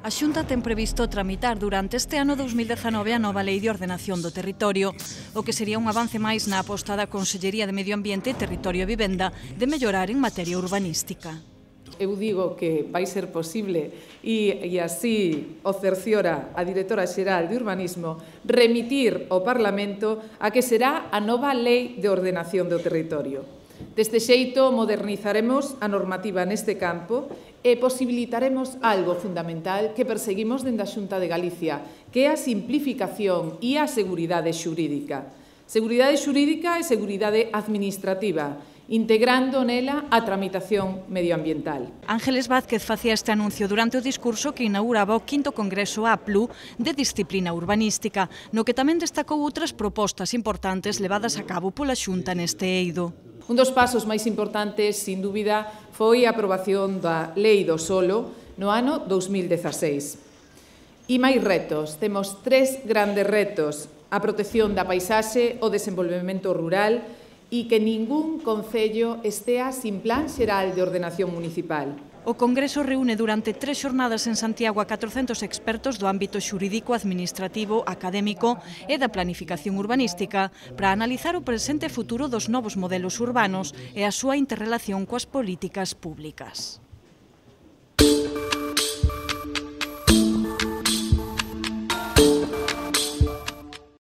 A Xunta ten previsto tramitar durante este ano 2019 a nova Lei de Ordenación do Territorio, o que sería un avance máis na aposta da Consellería de Medio Ambiente, Territorio e Vivenda de mellorar en materia urbanística. Eu digo que vai ser posible e, e así o cerciora a directora xeral de urbanismo remitir ao Parlamento a que será a nova Lei de Ordenación do Territorio Deste xeito, modernizaremos a normativa neste campo e posibilitaremos algo fundamental que perseguimos dende a Xunta de Galicia, que é a simplificación e a seguridade xurídica. Seguridade xurídica e seguridade administrativa, integrando nela a tramitación medioambiental. Ángeles Vázquez facía este anuncio durante o discurso que inauguraba o quinto Congreso APLU de Disciplina Urbanística, no que tamén destacou outras propostas importantes levadas a cabo pola Xunta neste eido. Un dos pasos máis importantes, sin dúbida, foi a aprobación da Lei do Solo no ano 2016. E máis retos. Temos tres grandes retos. A protección da paisaxe, o desenvolvemento rural e que ningún concello estea sin plan xeral de ordenación municipal. O Congreso reúne durante tres xornadas en Santiago a 400 expertos do ámbito xurídico, administrativo, académico e da planificación urbanística para analizar o presente e futuro dos novos modelos urbanos e a súa interrelación coas políticas públicas.